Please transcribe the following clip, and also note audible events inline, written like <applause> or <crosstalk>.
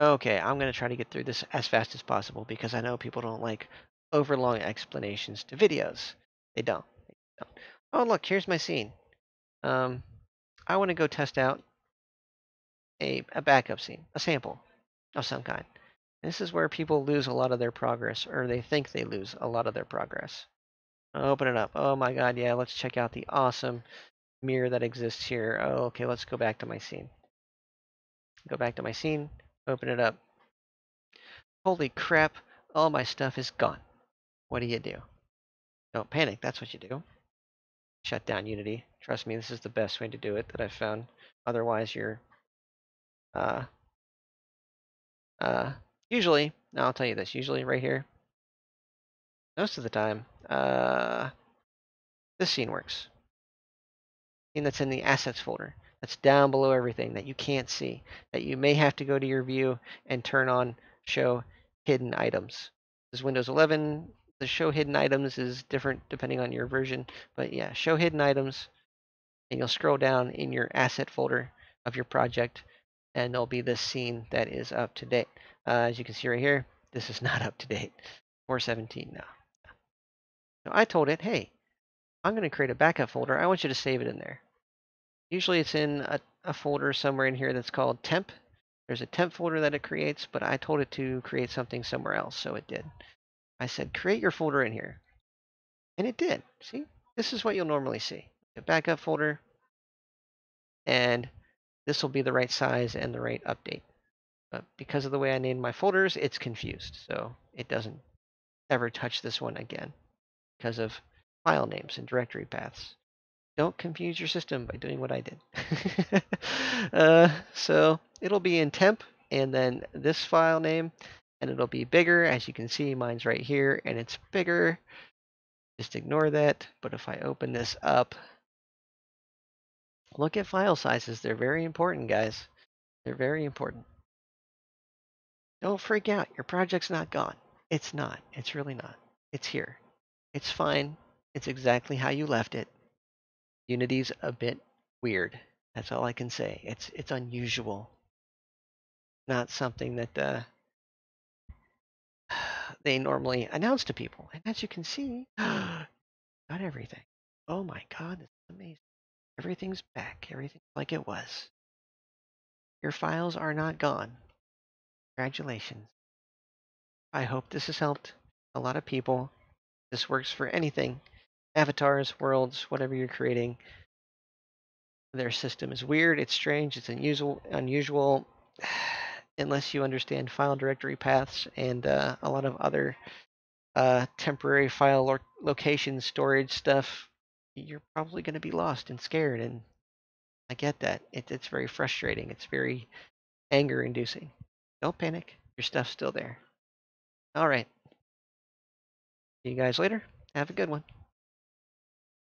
Okay, I'm going to try to get through this as fast as possible because I know people don't like overlong explanations to videos. They don't. They don't. Oh, look, here's my scene. Um, I want to go test out a, a backup scene, a sample of some kind. This is where people lose a lot of their progress, or they think they lose a lot of their progress. Open it up. Oh my god, yeah, let's check out the awesome mirror that exists here. Oh, okay, let's go back to my scene. Go back to my scene, open it up. Holy crap, all my stuff is gone. What do you do? Don't panic, that's what you do. Shut down Unity. Trust me, this is the best way to do it that I've found. Otherwise, you're uh, uh, usually, now I'll tell you this, usually right here, most of the time, uh, this scene works. Scene that's in the assets folder, that's down below everything that you can't see, that you may have to go to your view and turn on show hidden items. This is Windows 11. The show hidden items is different depending on your version, but yeah, show hidden items, and you'll scroll down in your asset folder of your project, and there'll be this scene that is up to date. Uh, as you can see right here, this is <laughs> not up to date. 417 now. So I told it, hey, I'm going to create a backup folder. I want you to save it in there. Usually it's in a, a folder somewhere in here that's called temp. There's a temp folder that it creates, but I told it to create something somewhere else, so it did. I said, create your folder in here. And it did. See? This is what you'll normally see. A backup folder. And this will be the right size and the right update. But because of the way I named my folders, it's confused. So it doesn't ever touch this one again because of file names and directory paths. Don't confuse your system by doing what I did. <laughs> uh, so it'll be in temp and then this file name and it'll be bigger. As you can see, mine's right here and it's bigger. Just ignore that. But if I open this up, look at file sizes. They're very important, guys. They're very important. Don't freak out. Your project's not gone. It's not. It's really not. It's here. It's fine. It's exactly how you left it. Unity's a bit weird. That's all I can say. It's it's unusual. Not something that uh, <sighs> they normally announce to people. And as you can see, <gasps> got everything. Oh my god, this is amazing. Everything's back. Everything's like it was. Your files are not gone. Congratulations. I hope this has helped a lot of people. This works for anything avatars, worlds, whatever you're creating. Their system is weird, it's strange, it's unusual, unusual <sighs> unless you understand file directory paths and uh, a lot of other uh, temporary file lo location storage stuff. You're probably going to be lost and scared, and I get that. It, it's very frustrating. It's very anger inducing. Don't panic. Your stuff's still there. All right. See you guys later. Have a good one.